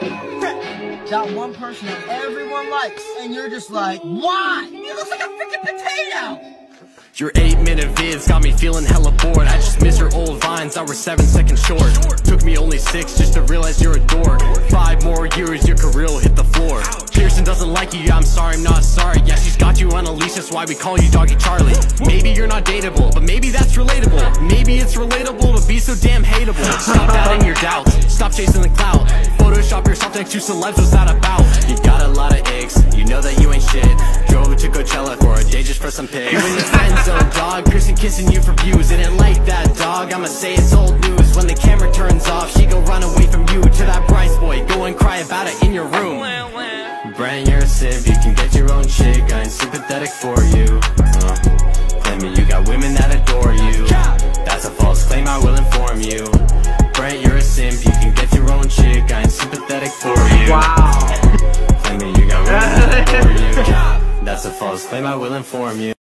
that one person that everyone likes, and you're just like, why? He looks like a freaking potato! Your 8 minute vids got me feeling hella bored. I just miss your old vines that were 7 seconds short. Took me only 6 just to realize you're a dork. 5 more years your career will hit the floor. Pierson doesn't like you, I'm sorry, I'm not sorry. Yeah, she's got you on a leash, that's why we call you Doggy Charlie. Maybe you're not dateable, but maybe that's relatable. Maybe it's relatable to be so damn hateable. Stop doubting your doubts, stop chasing the clout Yourself next to what's that about? You got a lot of eggs, you know that you ain't shit. Drove to Coachella for a day just for some pics. You in the friend zone, dog, Pierson kissing you for views. Didn't like that, dog, I'ma say it's old news. When the camera turns off, she go run away from you To that Bryce boy, go and cry about it in your room. Brent, you're a simp, you can get your own chick. I ain't sympathetic for you. Uh, Claiming you got women that adore you. That's a false claim, I will inform you. Brent, you're a simp, a false claim, I will inform you